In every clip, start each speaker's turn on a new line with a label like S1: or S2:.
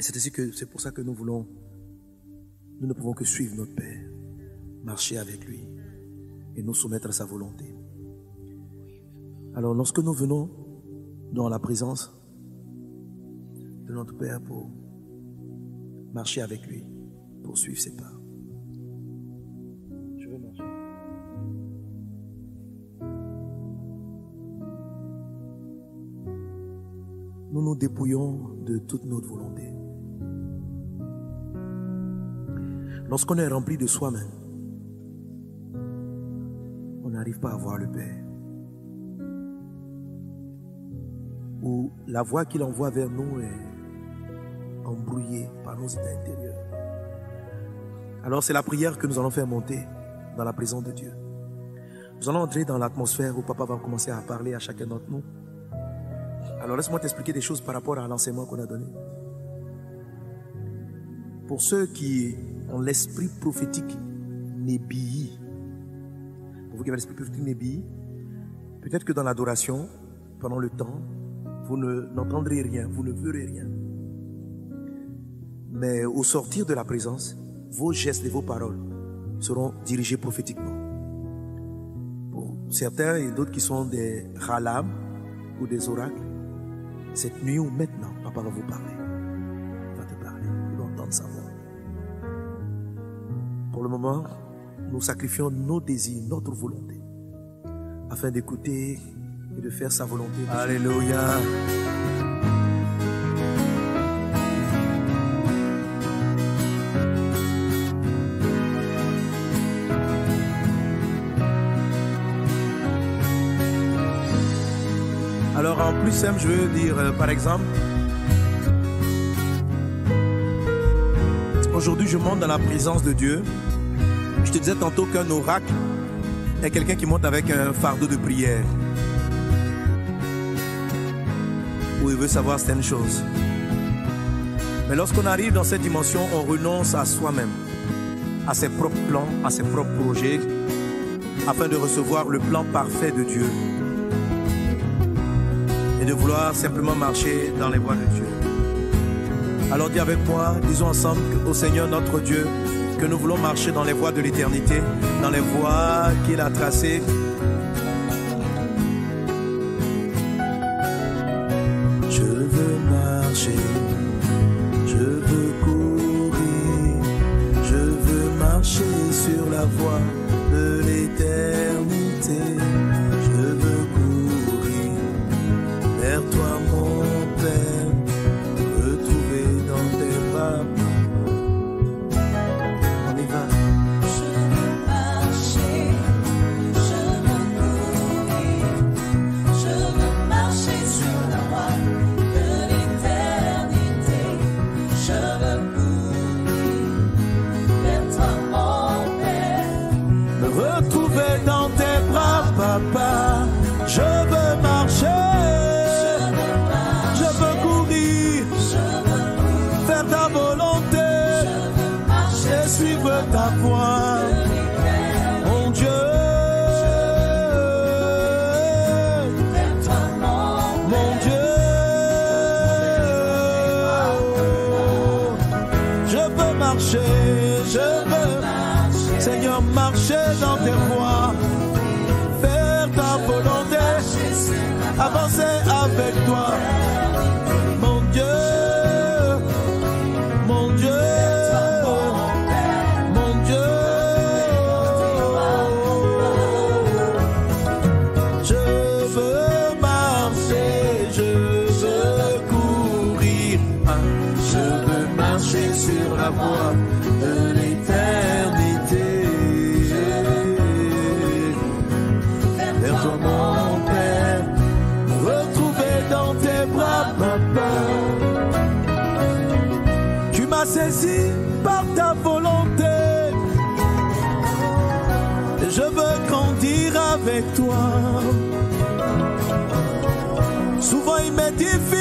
S1: Et c'est que c'est pour ça que nous voulons, nous ne pouvons que suivre notre Père, marcher avec lui et nous soumettre à sa volonté. Alors lorsque nous venons dans la présence de notre Père pour marcher avec lui, pour suivre ses pas. Nous nous dépouillons de toute notre volonté. Lorsqu'on est rempli de soi-même, on n'arrive pas à voir le Père. Ou la voix qu'il envoie vers nous est embrouillée par nos états intérieurs. Alors c'est la prière que nous allons faire monter dans la présence de Dieu. Nous allons entrer dans l'atmosphère où Papa va commencer à parler à chacun d'entre nous. Alors laisse-moi t'expliquer des choses par rapport à l'enseignement qu'on a donné. Pour ceux qui l'esprit prophétique Nébi, pour vous qui avez l'esprit prophétique Nébi, peut-être que dans l'adoration, pendant le temps, vous n'entendrez rien, vous ne verrez rien. Mais au sortir de la présence, vos gestes et vos paroles seront dirigés prophétiquement. Pour certains et d'autres qui sont des ralam ou des oracles, cette nuit ou maintenant, papa va vous parler. Nous sacrifions nos désirs, notre volonté, afin d'écouter et de faire sa volonté. Alléluia. Alors en plus simple, je veux dire, euh, par exemple, aujourd'hui je monte dans la présence de Dieu. Je te disais tantôt qu'un oracle est quelqu'un qui monte avec un fardeau de prière. Où il veut savoir certaines choses. Mais lorsqu'on arrive dans cette dimension, on renonce à soi-même, à ses propres plans, à ses propres projets, afin de recevoir le plan parfait de Dieu et de vouloir simplement marcher dans les voies de Dieu. Alors dis avec moi, disons ensemble au Seigneur notre Dieu que nous voulons marcher dans les voies de l'éternité, dans les voies qu'il a tracées. Suivre ta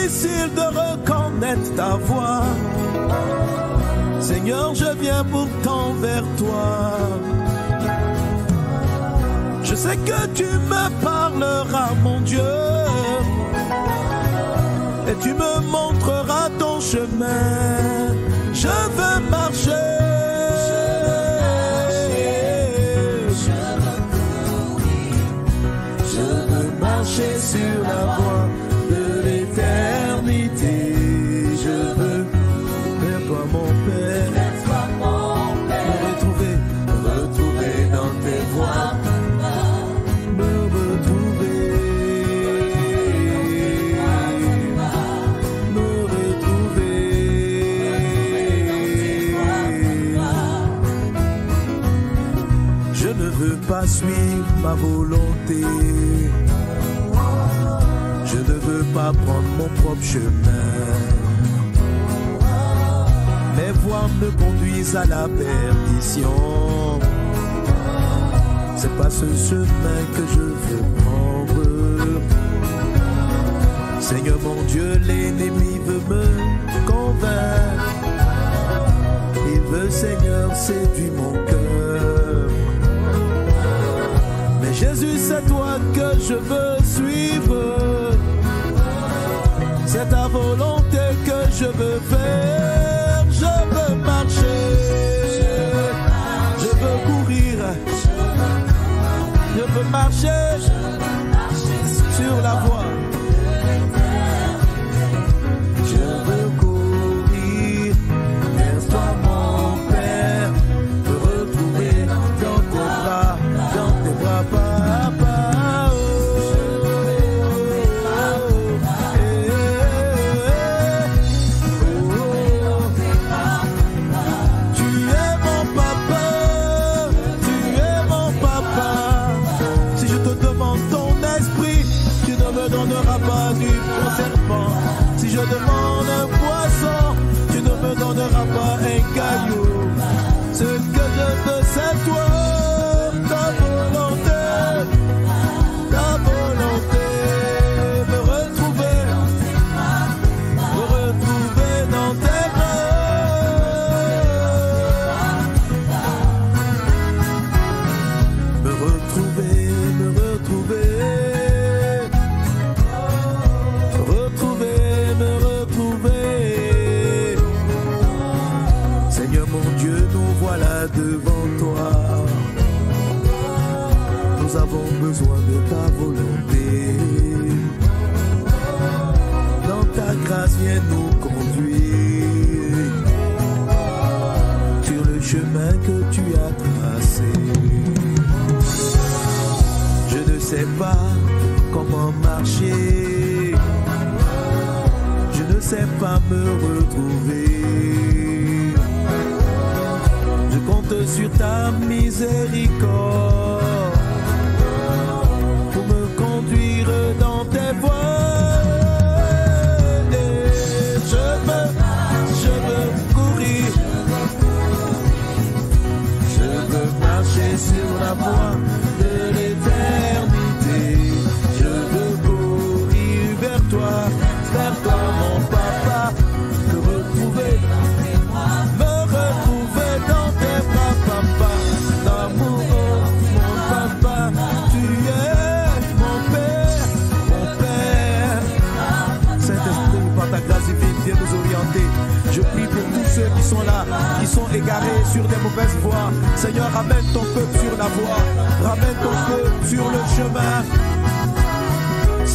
S1: difficile de reconnaître ta voix. Seigneur, je viens pourtant vers toi. Je sais que tu me parleras, mon Dieu, et tu me montreras ton chemin. Je veux marcher. sur la voie. Volonté. Je ne veux pas prendre mon propre chemin. Mes voies me conduisent à la perdition. C'est pas ce chemin que je veux prendre. Seigneur mon Dieu, l'ennemi veut me convaincre. Il veut, Seigneur, séduire mon Jésus, c'est toi que je veux suivre. C'est ta volonté que je veux faire. Je veux marcher. Je veux courir. Je veux marcher sur la voie.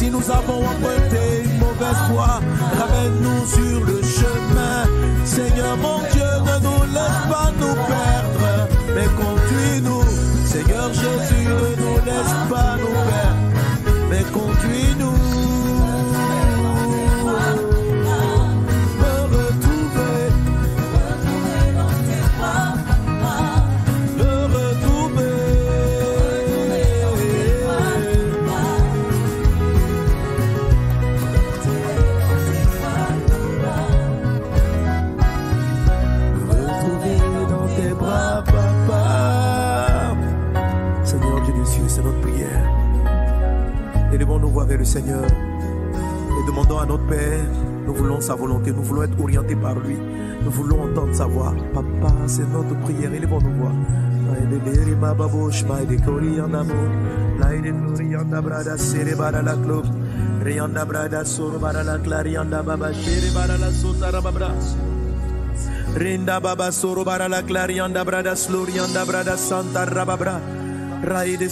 S1: Si nous avons emprunté une mauvaise voie, ramène-nous sur le chemin. Seigneur mon Dieu, ne nous laisse pas nous perdre, Seigneur et demandons à notre Père, nous voulons sa volonté, nous voulons être orientés par lui, nous voulons entendre sa voix. Papa, c'est notre prière, élevons nos voix. Rianda brada, soro. Rinda baba soro bara la clarianda brada brada santa rababra. Raides.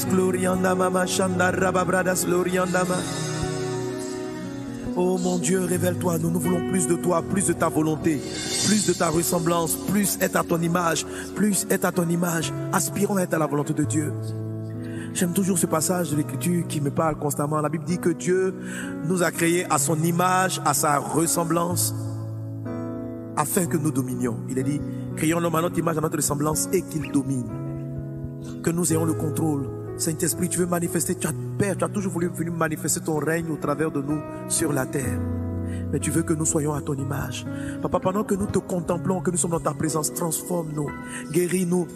S1: Oh mon Dieu, révèle-toi. Nous nous voulons plus de toi, plus de ta volonté, plus de ta ressemblance, plus être à ton image, plus être à ton image. Aspirons à être à la volonté de Dieu. J'aime toujours ce passage de l'écriture qui me parle constamment. La Bible dit que Dieu nous a créés à son image, à sa ressemblance, afin que nous dominions. Il a dit, créons l'homme à notre image, à notre ressemblance et qu'il domine. Que nous ayons le contrôle Saint-Esprit, tu veux manifester, tu as, Père, tu as toujours voulu venir manifester ton règne au travers de nous sur la terre. Mais tu veux que nous soyons à ton image. Papa, pendant que nous te contemplons, que nous sommes dans ta présence, transforme-nous, guéris-nous.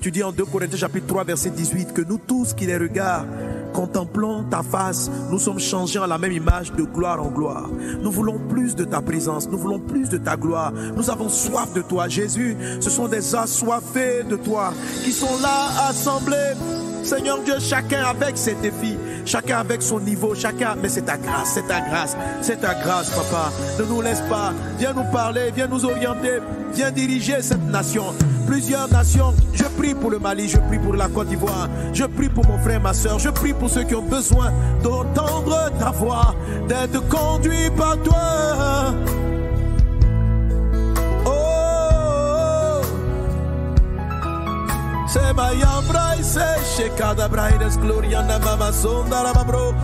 S1: Tu dis en 2 Corinthiens chapitre 3 verset 18 que nous tous qui les regardons, contemplons ta face, nous sommes changés en la même image de gloire en gloire. Nous voulons plus de ta présence, nous voulons plus de ta gloire. Nous avons soif de toi, Jésus. Ce sont des assoiffés de toi qui sont là assemblés. Seigneur Dieu, chacun avec ses défis, chacun avec son niveau, chacun, mais c'est ta grâce, c'est ta grâce, c'est ta grâce, papa. Ne nous laisse pas, viens nous parler, viens nous orienter, viens diriger cette nation. Plusieurs nations, je prie pour le Mali, je prie pour la Côte d'Ivoire, je prie pour mon frère, ma soeur, je prie pour ceux qui ont besoin d'entendre ta voix, d'être conduits par toi. Oh, Se mayambra y se shekada braides gloriana mama sonda la mabro.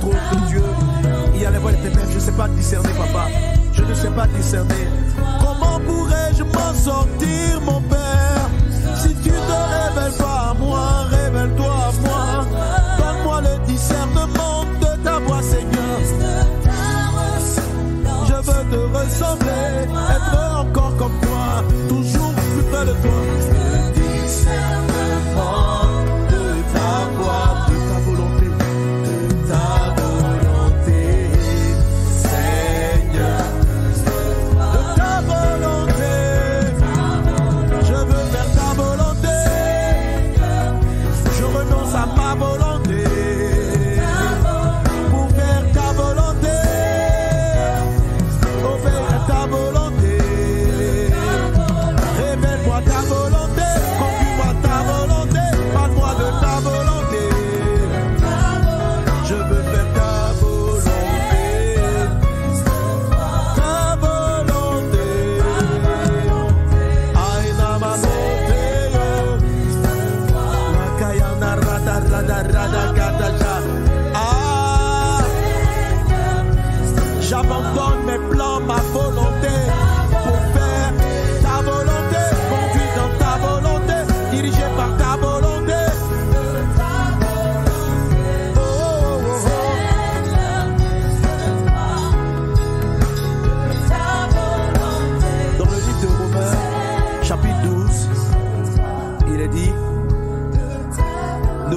S1: Trône de Dieu. Il y a les voix des ténèbres. Je ne sais pas discerner, papa. Je ne sais pas discerner. Comment pourrais-je m'en sortir, mon Père? Si tu te révèles pas à moi, révèle-toi à moi. Donne-moi le discernement de ta voix, Seigneur. Je veux te ressembler, être encore comme toi, toujours plus près de toi.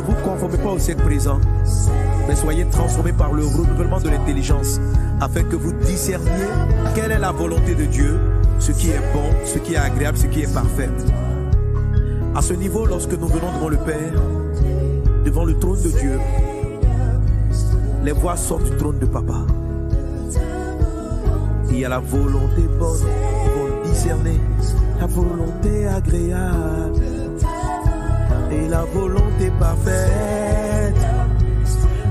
S1: Ne vous conformez pas au siècle présent, mais soyez transformés par le renouvellement de l'intelligence, afin que vous discerniez quelle est la volonté de Dieu, ce qui est bon, ce qui est agréable, ce qui est parfait. À ce niveau, lorsque nous venons devant le Père, devant le trône de Dieu, les voix sortent du trône de Papa. Il y a la volonté bonne, vont discerner la volonté agréable et la volonté parfaite.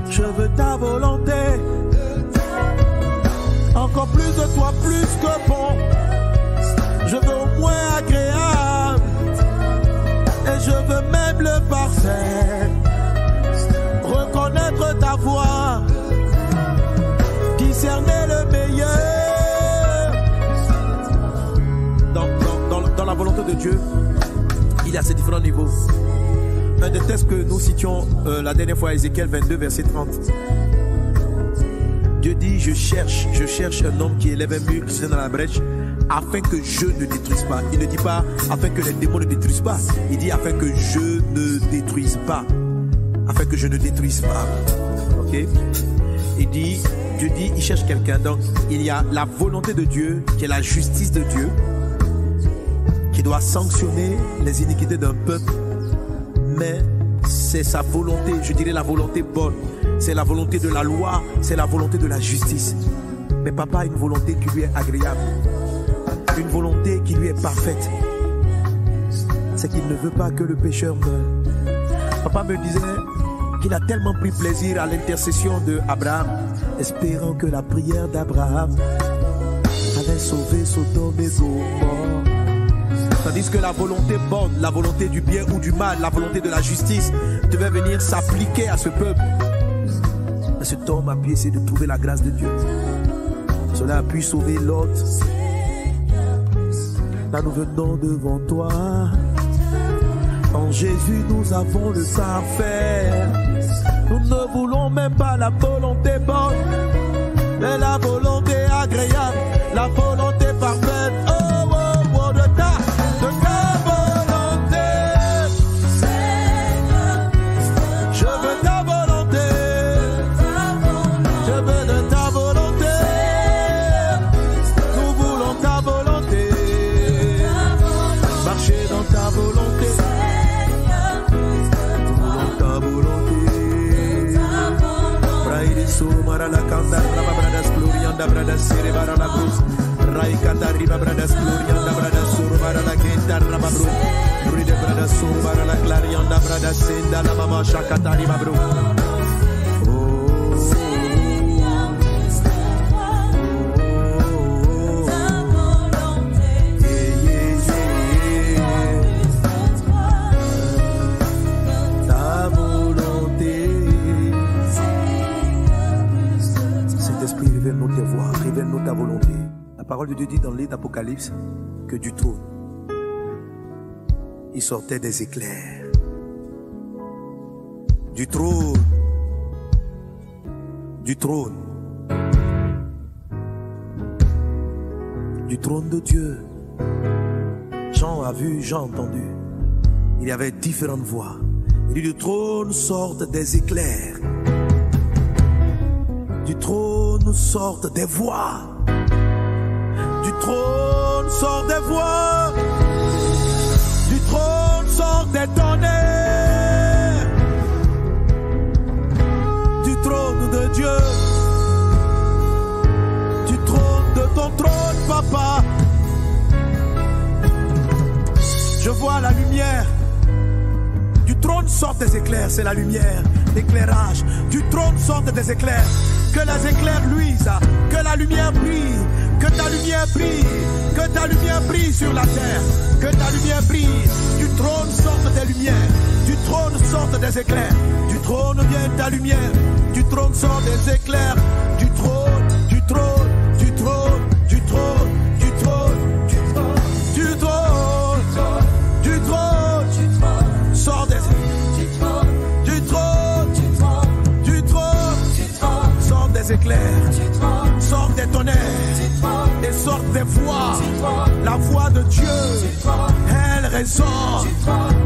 S1: Je veux ta volonté, encore plus de toi, plus que bon. Je veux au moins agréable et je veux même le parfait. Reconnaître ta voix, discerner le meilleur. Dans, dans- dans- dans la volonté de Dieu, il y a ces différents niveaux. Un des textes que nous citions euh, la dernière fois, Ézéchiel 22, verset 30. Dieu dit, je cherche, je cherche un homme qui élève un mur, qui se tient dans la brèche, afin que je ne détruise pas. Il ne dit pas afin que les démons ne détruisent pas. Il dit afin que je ne détruise pas. Afin que je ne détruise pas. Ok? Il dit, Dieu dit, il cherche quelqu'un. Donc, il y a la volonté de Dieu, qui est la justice de Dieu, qui doit sanctionner les iniquités d'un peuple. Mais c'est sa volonté, je dirais la volonté bonne. C'est la volonté de la loi, c'est la volonté de la justice. Mais papa a une volonté qui lui est agréable. Une volonté qui lui est parfaite. C'est qu'il ne veut pas que le pécheur meure. Papa me disait qu'il a tellement pris plaisir à l'intercession de Abraham, espérant que la prière d'Abraham avait sauvé Sodome et. Tandis que la volonté bonne, la volonté du bien ou du mal, la volonté de la justice devait venir s'appliquer à ce peuple. Mais cet homme a pu essayer de trouver la grâce de Dieu. Cela a pu sauver Lot. Là nous venons devant toi. En Jésus nous avons le savoir-faire. Nous ne voulons même pas la volonté bonne, mais la volonté agréable, anda bradas sere barana brus rai kata riba bradas gloria anda bradas suru barana kenta raba bru ride bradas suru barana clarianda bradas senda la mama shakata riba bru ta volonté. La parole de Dieu dit dans le livre d'Apocalypse que du trône, il sortait des éclairs. Du trône, du trône, du trône de Dieu. Jean a vu, Jean a entendu. Il y avait différentes voix. Il dit du trône sortent des éclairs. Du trône sortent des voix. Du trône sortent des voix. Du trône sortent des tonnerres. Du trône de Dieu. Du trône de ton trône, papa. Je vois la lumière. Du trône sortent des éclairs, c'est la lumière, l'éclairage. Du trône sortent des éclairs. Que les éclairs luisent, que la lumière brille, que ta lumière brille, que ta lumière brille sur la terre, que ta lumière brille. Du trône sortent des lumières, du trône sortent des éclairs, du trône vient ta lumière, du trône sort des éclairs, sort des éclairs, sort des tonnerres, et sort des voix, la voix de Dieu, elle résonne.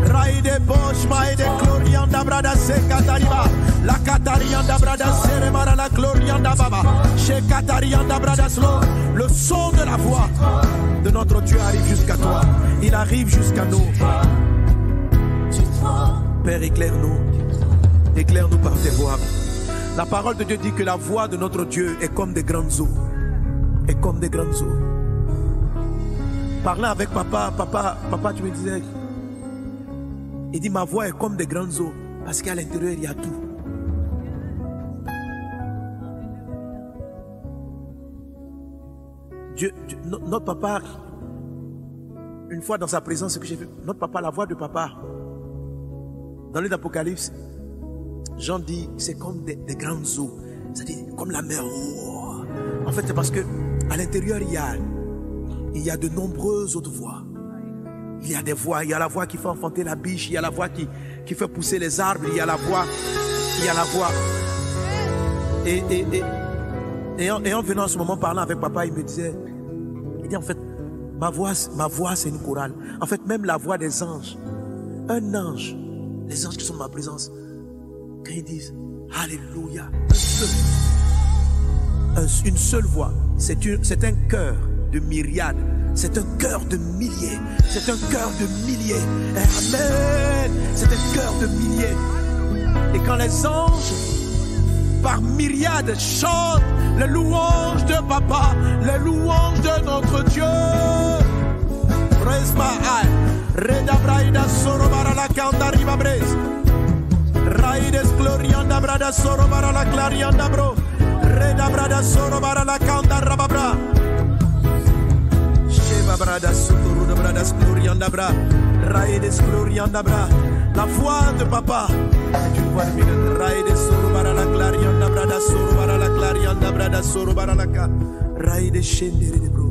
S1: Raide bosh, maide glorianda brada se katariba, la katarianda brada seremara la glorianda baba, chez katarianda brada slow, le son de la voix de notre Dieu arrive jusqu'à toi, il arrive jusqu'à nous. Père, éclaire-nous. Éclaire-nous par tes voix. La parole de Dieu dit que la voix de notre Dieu est comme des grandes eaux. Est comme des grandes eaux. Parlant avec papa, papa, papa, tu me disais. Il dit ma voix est comme des grandes eaux. Parce qu'à l'intérieur, il y a tout. Dieu, Dieu- no- notre papa, une fois dans sa présence, ce que j'ai vu, notre papa, la voix de papa, dans le d'Apocalypse, Jean dit, c'est comme des, des grandes eaux, c'est-à-dire comme la mer. Oh. En fait, c'est parce que à l'intérieur, il y a, il y a de nombreuses autres voix. Il y a des voix, il y a la voix qui fait enfanter la biche, il y a la voix qui, qui fait pousser les arbres, il y a la voix, il y a la voix. Et, et, et, et en, en venant à ce moment parlant avec papa, il me disait, il dit en fait, Ma voix, ma voix, c'est une chorale. En fait, même la voix des anges. Un ange, les anges qui sont dans ma présence, quand ils disent Alléluia, un seul, un- une seule voix, c'est un cœur de myriades, c'est un cœur de milliers, c'est un cœur de milliers. Amen, c'est un cœur de milliers. Et quand les anges par myriades chantent les louanges de Papa, les louanges de notre Dieu. Raides Glorianda Brada Soro la Clarianda Bro. Reda Brada Soro la Kanda Rababra. Sheba Brada Sotoro de Bradas Glorianda Bra. Raides Glorianda Bra. La voix de Papa voix de mille. Raides Soro la Clarianda Brada Soro la Clarianda Brada Soro la Ka. Raides Shendere de Bros.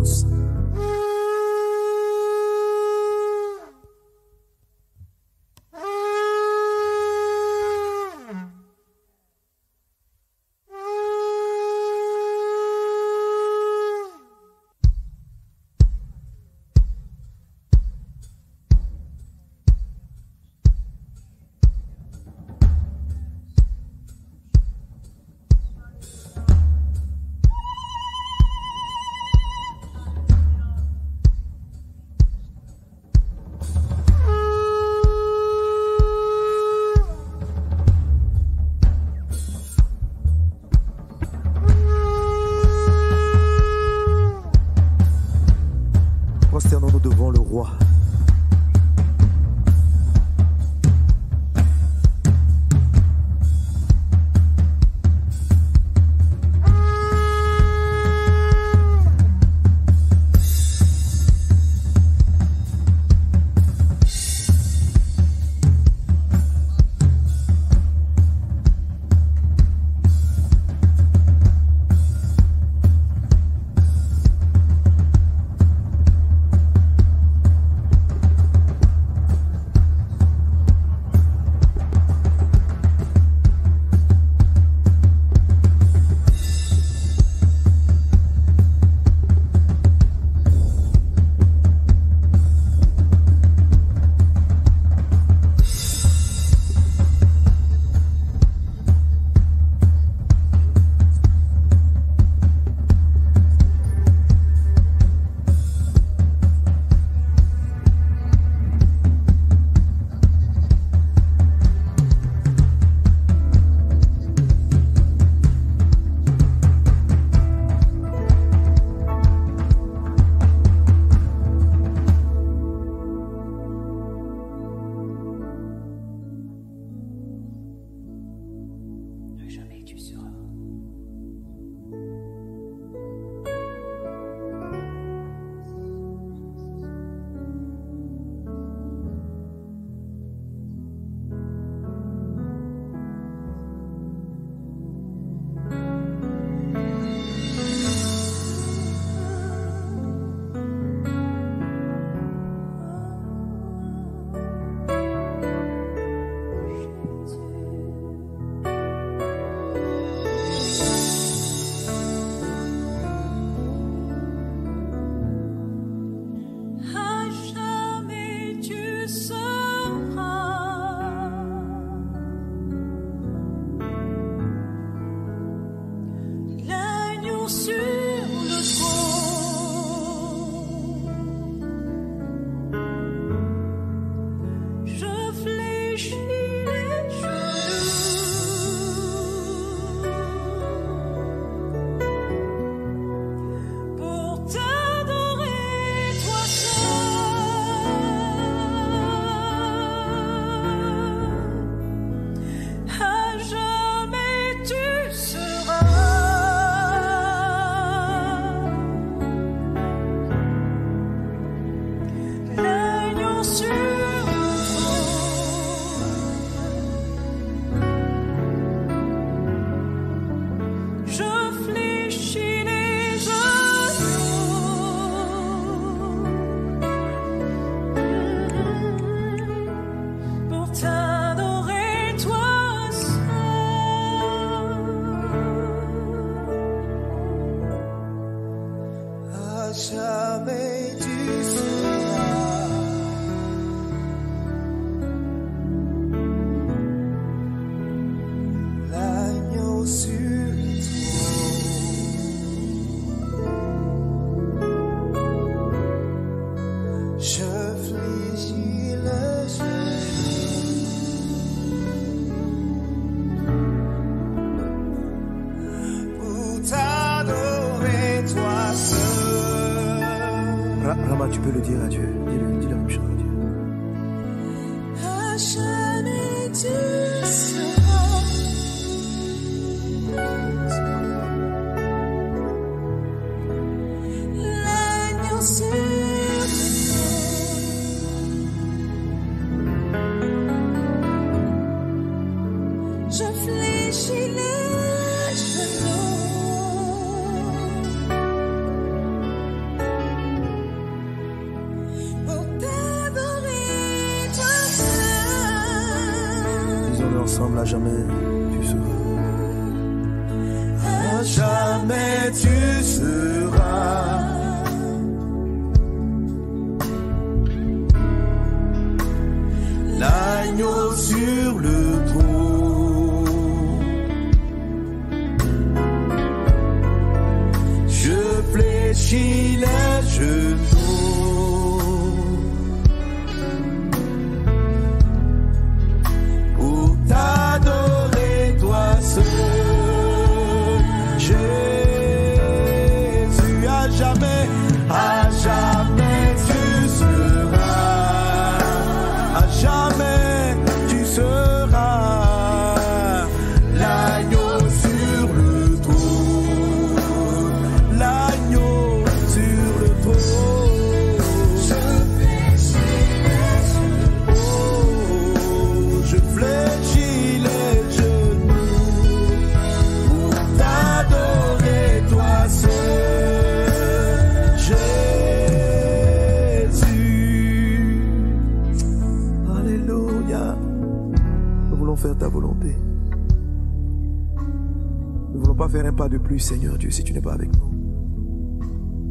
S1: Seigneur Dieu, si tu n'es pas avec nous.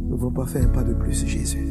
S1: Nous ne voulons pas faire un pas de plus, Jésus.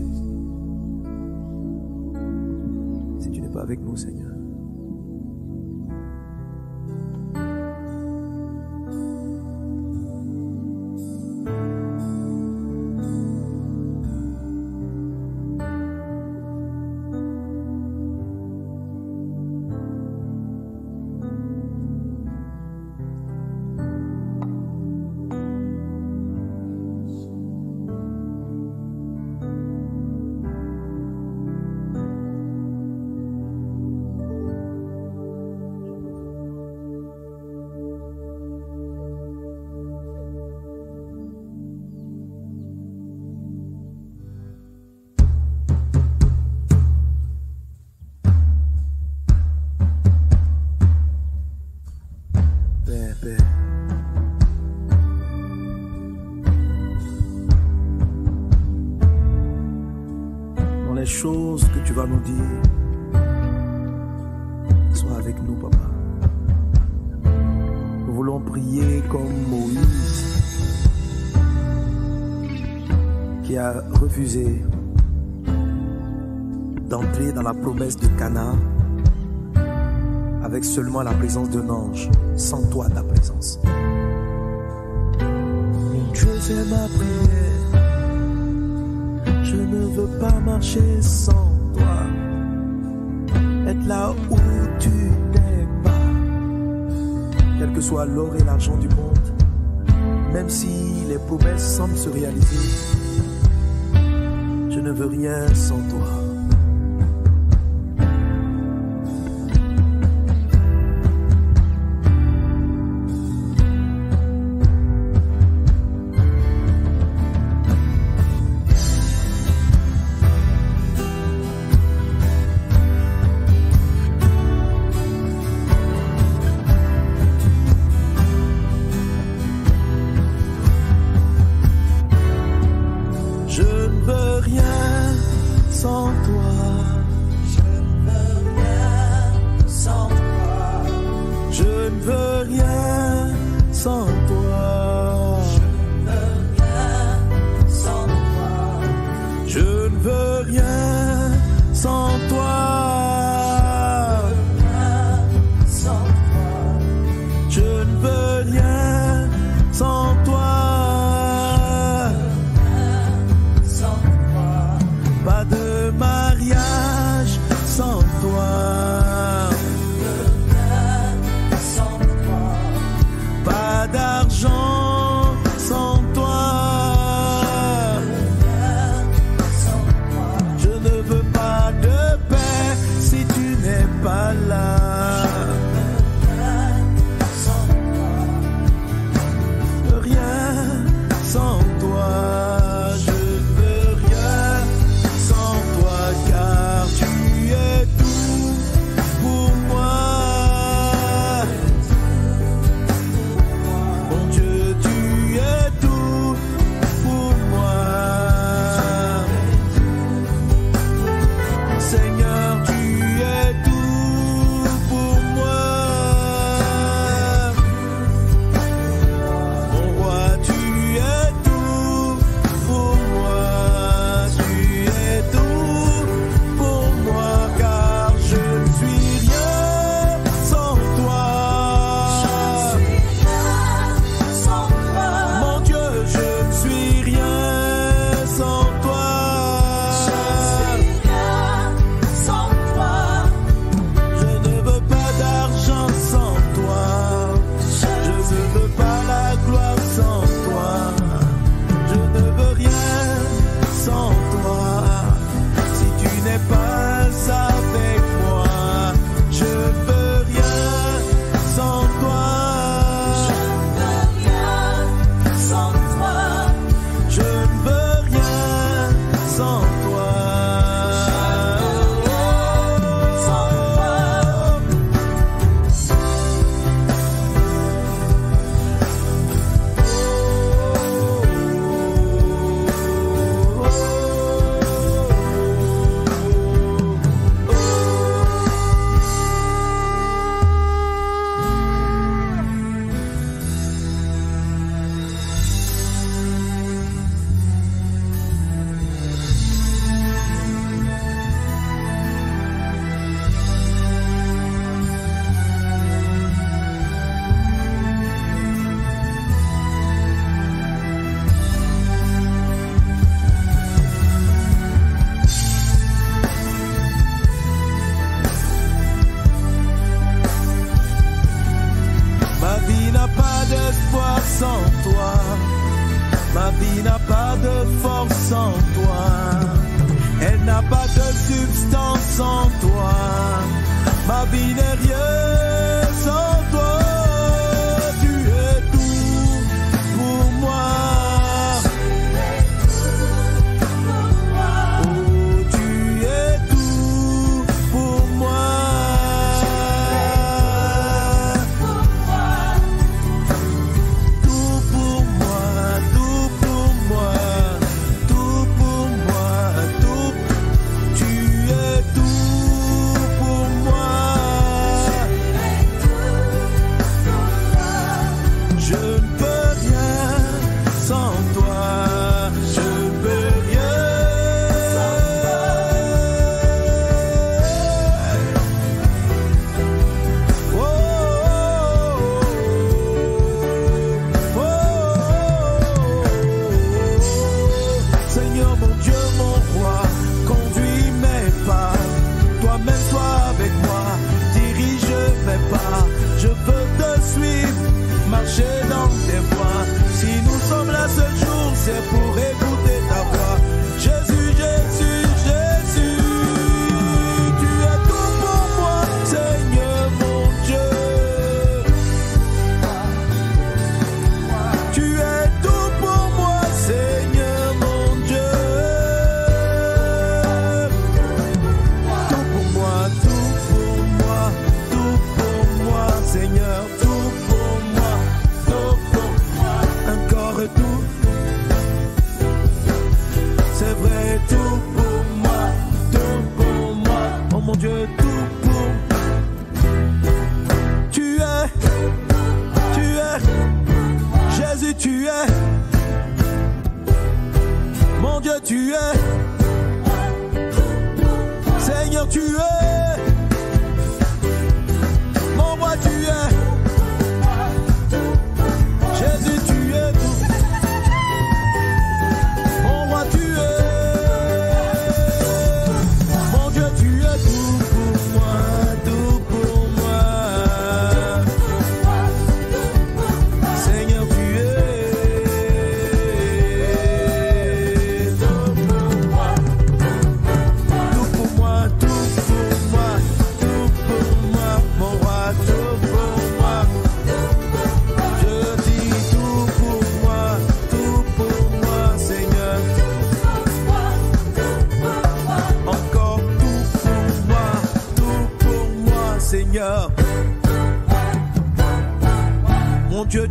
S1: Sois avec nous, Papa. Nous voulons prier comme Moïse, qui a refusé d'entrer dans la promesse de Cana avec seulement la présence d'un ange, sans toi ta présence. Prière. Je ne veux pas marcher sans là où tu n'es pas. Quel que soit l'or et l'argent du monde, même si les promesses semblent se réaliser, je ne veux rien sans toi.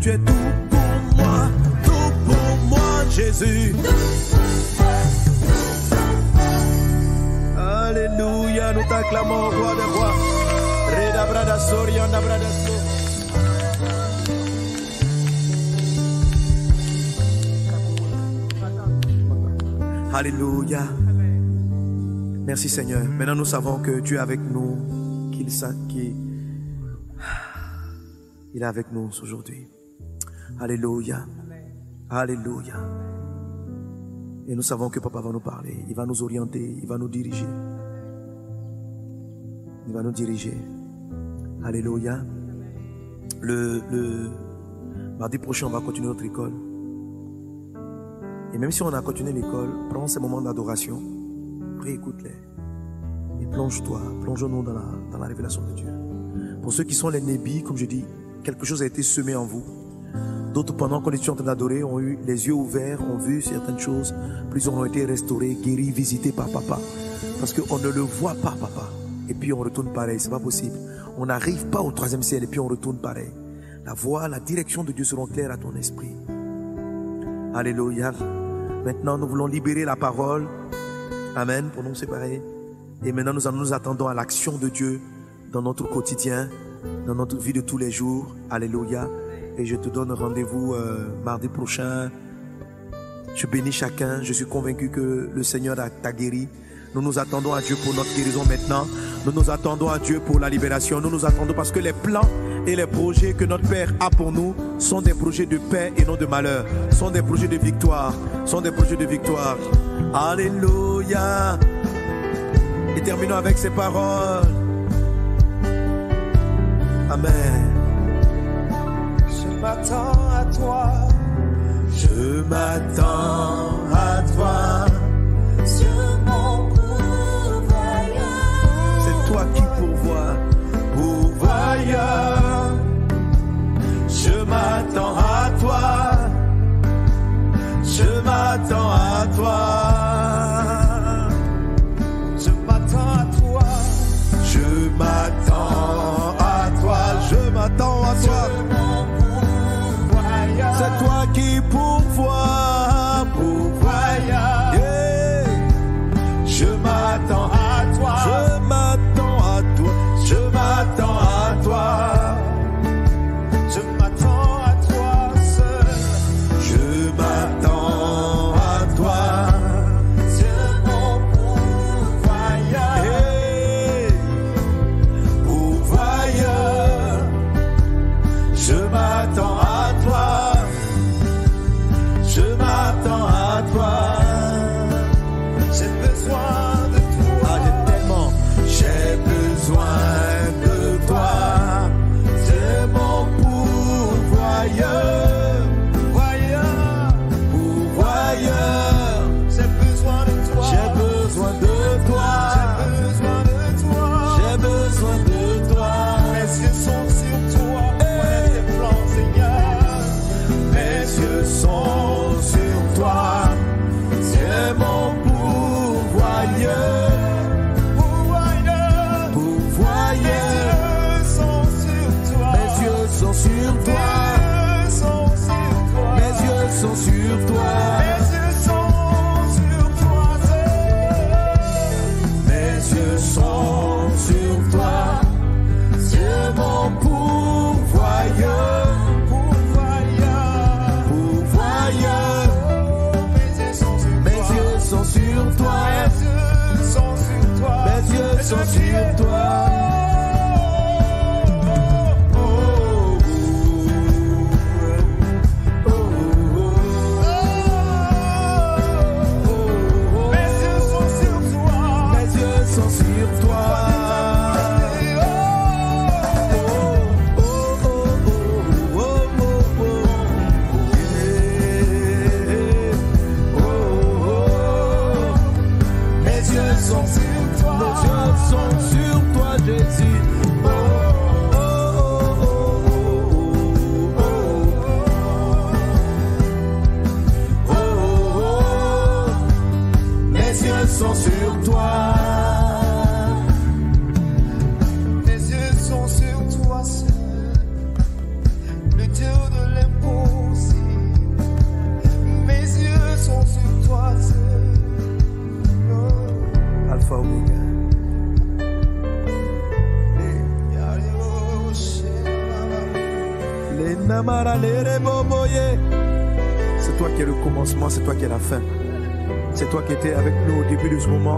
S1: Tu es tout pour moi, tout pour moi, Jésus. Alléluia, nous t'acclamons, roi des rois. Reda brada brada. Alléluia. Merci Seigneur. Maintenant nous savons que Dieu est avec nous, qu'il il est avec nous aujourd'hui. Alléluia. Alléluia. Et nous savons que Papa va nous parler. Il va nous orienter. Il va nous diriger. Il va nous diriger. Alléluia. Le, mardi prochain, on va continuer notre école. Et même si on a continué l'école, prends ces moments d'adoration, réécoute-les. Et plonge-toi, plongeons-nous dans dans la révélation de Dieu. Pour ceux qui sont les nébis, comme je dis, quelque chose a été semé en vous. D'autres, pendant qu'on était en train d'adorer, ont eu les yeux ouverts, ont vu certaines choses. Plusieurs ont été restaurés, guéris, visités par papa. Parce qu'on ne le voit pas, papa. Et puis on retourne pareil, c'est pas possible. On n'arrive pas au troisième ciel et puis on retourne pareil. La voix, la direction de Dieu seront claires à ton esprit. Alléluia. Maintenant, nous voulons libérer la parole. Amen, pour nous séparer. Et maintenant, nous nous attendons à l'action de Dieu dans notre quotidien, dans notre vie de tous les jours. Alléluia. Et je te donne rendez-vous euh, mardi prochain. Je bénis chacun. Je suis convaincu que le Seigneur t'a guéri. Nous nous attendons à Dieu pour notre guérison maintenant. Nous nous attendons à Dieu pour la libération. Nous nous attendons parce que les plans et les projets que notre Père a pour nous sont des projets de paix et non de malheur. Sont des projets de victoire. Sont des projets de victoire. Alléluia. Et terminons avec ces paroles. Amen
S2: m'attends à toi.
S1: Je m'attends à toi.
S2: Sur mon pourvoyeur.
S1: C'est toi qui pourvois,
S2: pourvoyeur.
S1: Je m'attends
S2: à
S1: toi.
S2: Je m'attends à toi.
S1: Je m'attends à toi.
S2: Je m'attends à toi.
S1: Je m'attends à toi.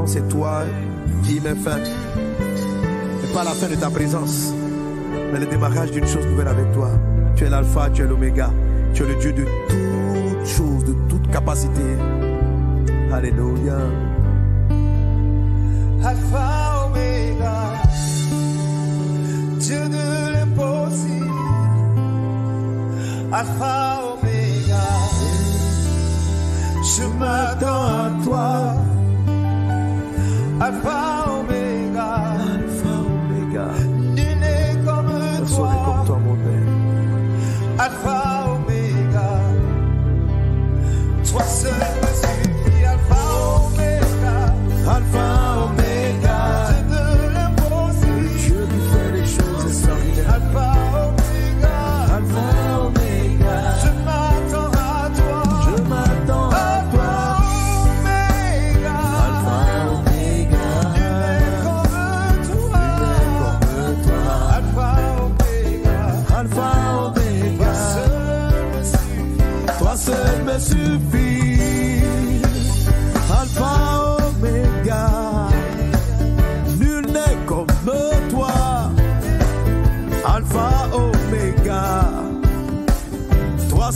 S1: c'est toi qui m'es fin. Et pas la fin de ta présence, mais le démarrage d'une chose nouvelle avec toi. Tu es l'alpha, tu es l'oméga, tu es le Dieu de toutes choses, de toute capacité. Alléluia. Alpha, oméga, Dieu de l'impossible. Alpha, oméga, je m'attends à toi.
S3: I found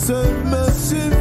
S3: Submersive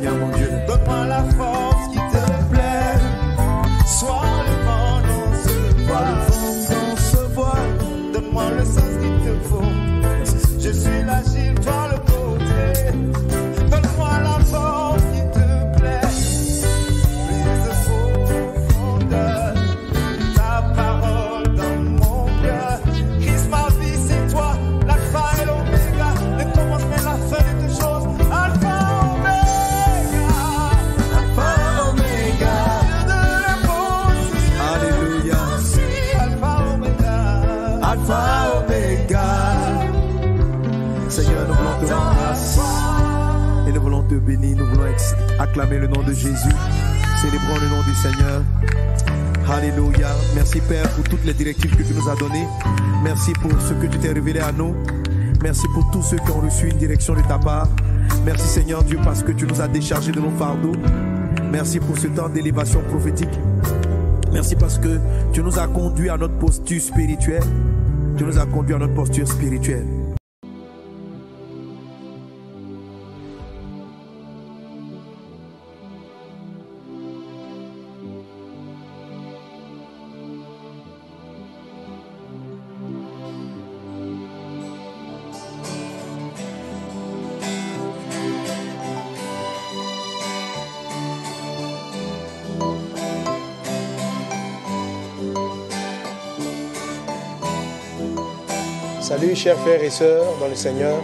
S2: Donne-moi
S3: acclamer le nom de Jésus. Célébrons le nom du Seigneur. Alléluia. Merci Père pour toutes les directives que tu nous as données. Merci pour ce que tu t'es révélé à nous. Merci pour tous ceux qui ont reçu une direction de ta part. Merci Seigneur Dieu parce que tu nous as déchargés de nos fardeaux. Merci pour ce temps d'élévation prophétique. Merci parce que tu nous as conduits à notre posture spirituelle. Tu nous as conduits à notre posture spirituelle.
S1: Salut chers frères et sœurs dans le Seigneur.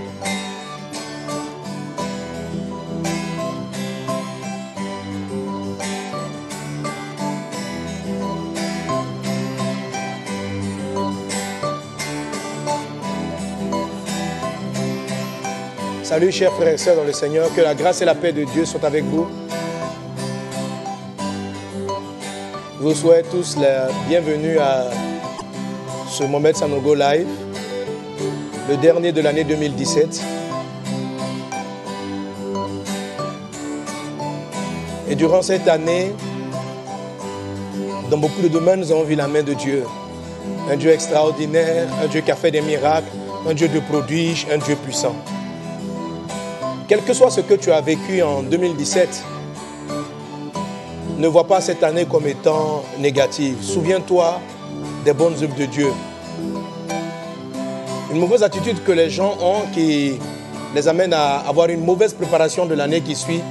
S1: Salut chers frères et sœurs dans le Seigneur, que la grâce et la paix de Dieu soient avec vous. Je vous souhaite tous la bienvenue à ce Mohamed Sanogo Live, le dernier de l'année 2017. Et durant cette année, dans beaucoup de domaines, nous avons vu la main de Dieu. Un Dieu extraordinaire, un Dieu qui a fait des miracles, un Dieu de prodiges, un Dieu puissant. Quel que soit ce que tu as vécu en 2017, ne vois pas cette année comme étant négative. Souviens-toi des bonnes œuvres de Dieu. Une mauvaise attitude que les gens ont qui les amène à avoir une mauvaise préparation de l'année qui suit,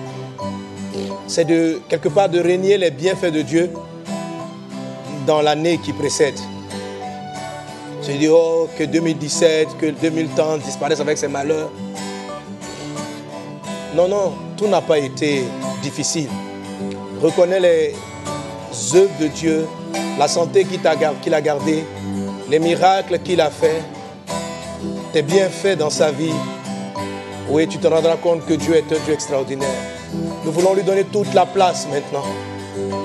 S1: c'est de quelque part de régner les bienfaits de Dieu dans l'année qui précède. Je dis oh que 2017, que 2010 disparaissent avec ses malheurs. Non, non, tout n'a pas été difficile. Reconnais les œuvres de Dieu, la santé qu'il a gardée, les miracles qu'il a fait, tes bienfaits dans sa vie. Oui, tu te rendras compte que Dieu est un Dieu extraordinaire. Nous voulons lui donner toute la place maintenant.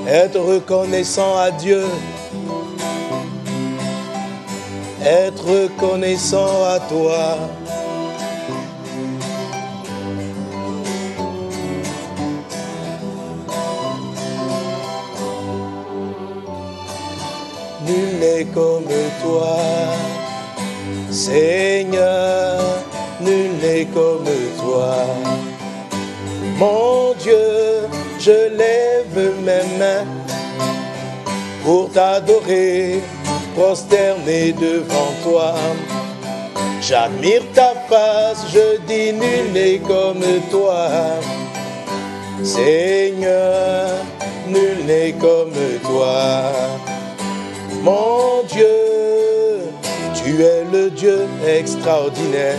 S1: Être reconnaissant à Dieu. Être reconnaissant à toi. Nul n'est comme toi, Seigneur, nul n'est comme toi. Mon Dieu, je lève mes mains pour t'adorer, prosterné devant toi. J'admire ta face, je dis nul n'est comme toi. Seigneur, nul n'est comme toi. Mon Dieu, le Dieu extraordinaire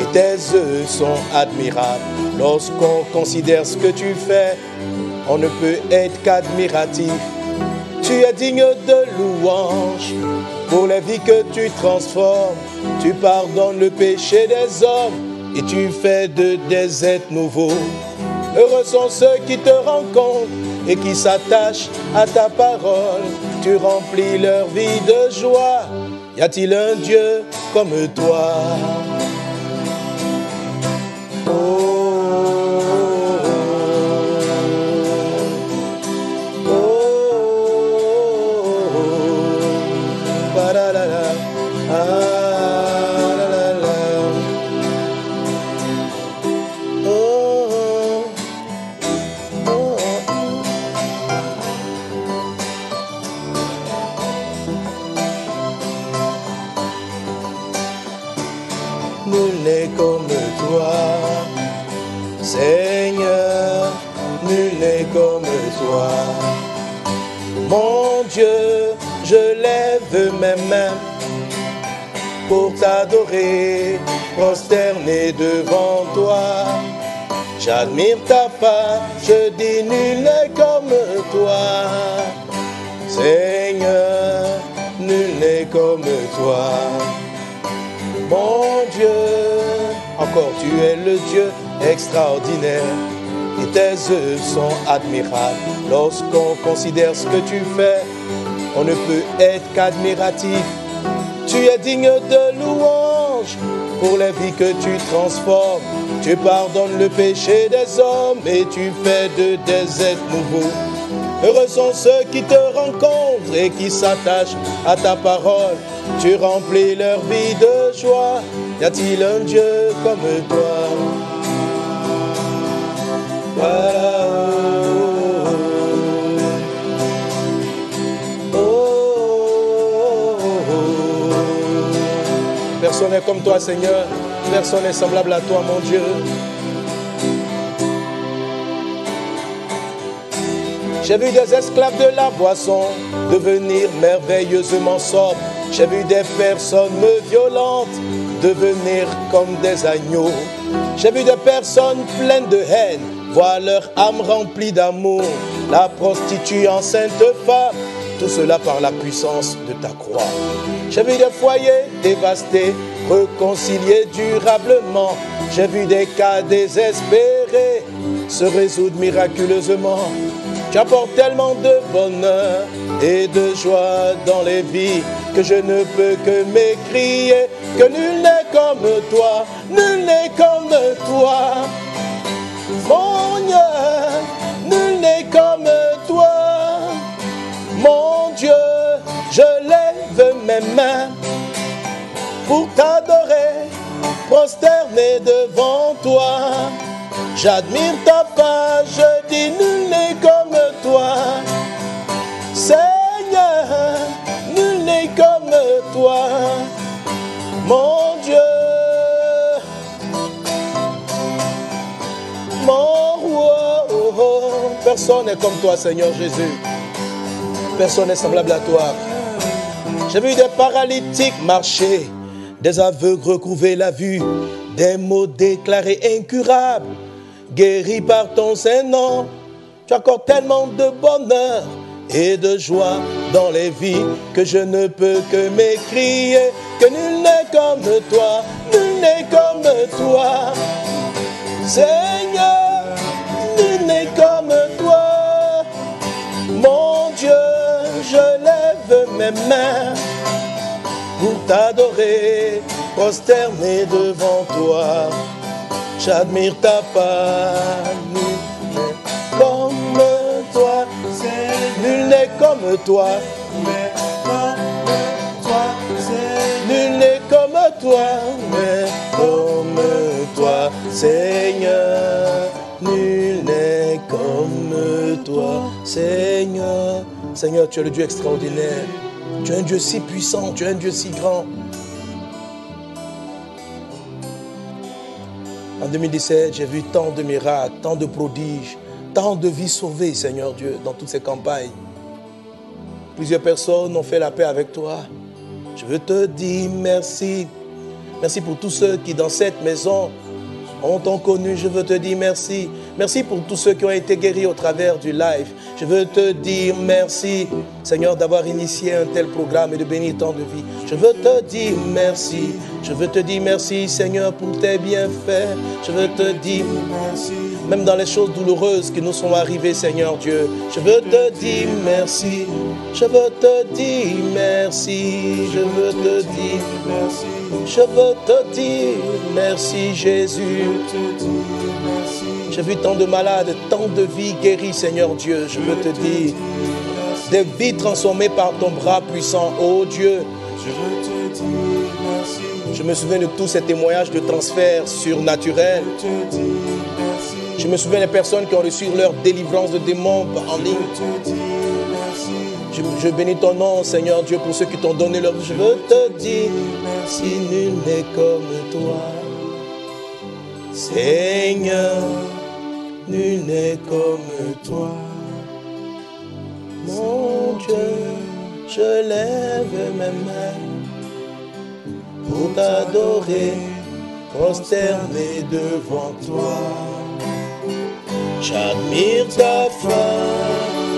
S1: et tes œuvres sont admirables. Lorsqu'on considère ce que tu fais, on ne peut être qu'admiratif. Tu es digne de louange pour les vies que tu transformes. Tu pardonnes le péché des hommes et tu fais de des êtres nouveaux. Heureux sont ceux qui te rencontrent et qui s'attachent à ta parole. Tu remplis leur vie de joie. Y a-t-il un Dieu comme toi? Seigneur, nul n'est comme toi. Mon Dieu, je lève mes mains pour t'adorer, prosterné devant toi. J'admire ta part, je dis nul n'est comme toi. Seigneur, nul n'est comme toi. Mon Dieu, encore tu es le Dieu extraordinaire et tes œuvres sont admirables. Lorsqu'on considère ce que tu fais, on ne peut être qu'admiratif. Tu es digne de louange pour les vies que tu transformes. Tu pardonnes le péché des hommes et tu fais de des êtres nouveaux. Heureux sont ceux qui te rencontrent et qui s'attachent à ta parole. Tu remplis leur vie de joie. Y a-t-il un Dieu comme toi? Personne n'est comme toi, Seigneur. Personne n'est semblable à toi, mon Dieu. J'ai vu des esclaves de la boisson devenir merveilleusement sobres. J'ai vu des personnes violentes devenir comme des agneaux. J'ai vu des personnes pleines de haine voir leur âme remplie d'amour. La prostituée enceinte femme, tout cela par la puissance de ta croix. J'ai vu des foyers dévastés, réconciliés durablement. J'ai vu des cas désespérés se résoudre miraculeusement. Tu apportes tellement de bonheur et de joie dans les vies que je ne peux que m'écrier que nul n'est comme toi, nul n'est comme toi. Mon Dieu, nul n'est comme toi. Mon Dieu, je lève mes mains pour t'adorer, prosterné devant toi. J'admire ta page, je dis nul n'est comme toi. Seigneur, nul n'est comme toi. Mon Dieu, roi, oh, oh. personne n'est comme toi, Seigneur Jésus. Personne n'est semblable à toi. J'ai vu des paralytiques marcher, des aveugles recouvrer la vue, des mots déclarés incurables, guéris par ton Saint-Nom. Tu accordes tellement de bonheur et de joie dans les vies que je ne peux que m'écrier que nul n'est comme toi, nul n'est comme toi. Seigneur, nul n'est comme toi. Mon Dieu, je lève mes mains pour t'adorer, prosterné devant toi. J'admire ta n'est comme toi, nul n'est comme toi, mais comme toi, nul n'est comme toi, mais Seigneur, nul n'est comme toi, Seigneur. Seigneur, tu es le Dieu extraordinaire. Tu es un Dieu si puissant, tu es un Dieu si grand. En 2017, j'ai vu tant de miracles, tant de prodiges, tant de vies sauvées, Seigneur Dieu, dans toutes ces campagnes. Plusieurs personnes ont fait la paix avec toi. Je veux te dire merci. Merci pour tous ceux qui, dans cette maison, ont t'ont connu. Je veux te dire merci. Merci pour tous ceux qui ont été guéris au travers du live. Je veux te dire merci, Seigneur, d'avoir initié un tel programme et de bénir tant de vies. Je veux te dire merci. Je veux te dire merci, Seigneur, pour tes bienfaits. Je veux te dire merci. Même dans les choses douloureuses qui nous sont arrivées, Seigneur Dieu. Je veux te dire merci. Je veux te dire merci. Je veux te dire merci. Je veux te dire merci, Jésus. J'ai vu tant de malades, tant de vies guéries, Seigneur Dieu. Je veux te dire des vies transformées par ton bras puissant, oh Dieu. Je me souviens de tous ces témoignages de transfert surnaturel. Je me souviens des personnes qui ont reçu leur délivrance de démons en ligne. Je, je bénis ton nom, Seigneur Dieu, pour ceux qui t'ont donné leur. Je veux te dire, si nul n'est comme toi, Seigneur, nul n'est comme toi. Dieu, je lève mes mains pour t'adorer, prosterné devant toi. Schad mir davon